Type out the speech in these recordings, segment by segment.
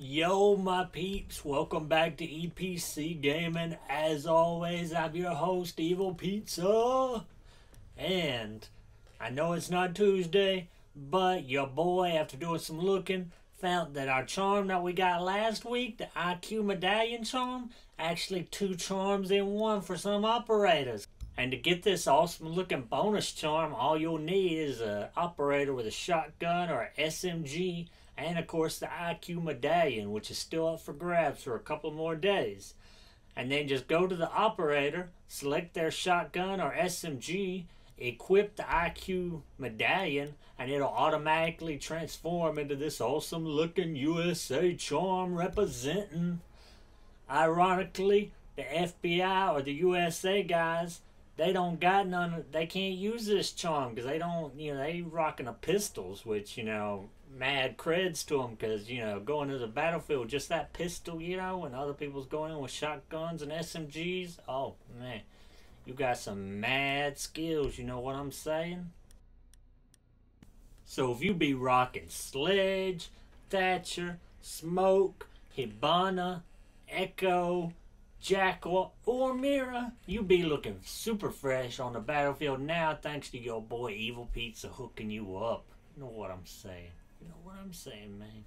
Yo, my peeps, welcome back to EPC Gaming. As always, I'm your host, Evil Pizza. And I know it's not Tuesday, but your boy, after doing some looking, found that our charm that we got last week, the IQ Medallion charm, actually two charms in one for some operators. And to get this awesome looking bonus charm, all you'll need is an operator with a shotgun or an SMG and of course the IQ medallion, which is still up for grabs for a couple more days. And then just go to the operator, select their shotgun or SMG, equip the IQ medallion, and it'll automatically transform into this awesome looking USA charm representing. Ironically, the FBI or the USA guys they don't got none. They can't use this charm because they don't. You know, they rocking a pistols, which you know, mad creds to them because you know, going to the battlefield, just that pistol, you know, and other people's going in with shotguns and SMGs. Oh man, you got some mad skills. You know what I'm saying? So if you be rocking Sledge, Thatcher, Smoke, Hibana, Echo, Jackal, or Mira, you be looking super fresh on the battlefield now thanks to your boy Evil Pizza hooking you up. You know what I'm saying? You know what I'm saying, man?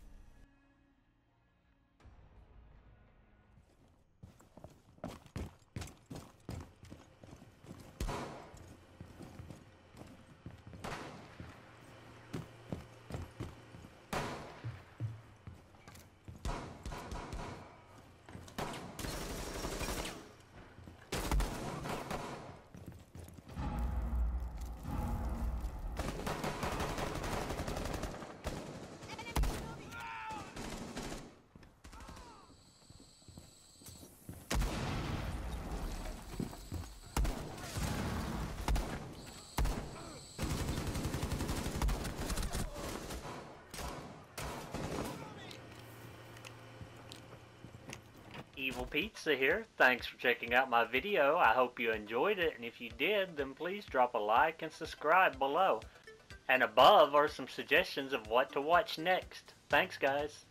Evil Pizza here. Thanks for checking out my video. I hope you enjoyed it, and if you did, then please drop a like and subscribe below. And above are some suggestions of what to watch next. Thanks, guys.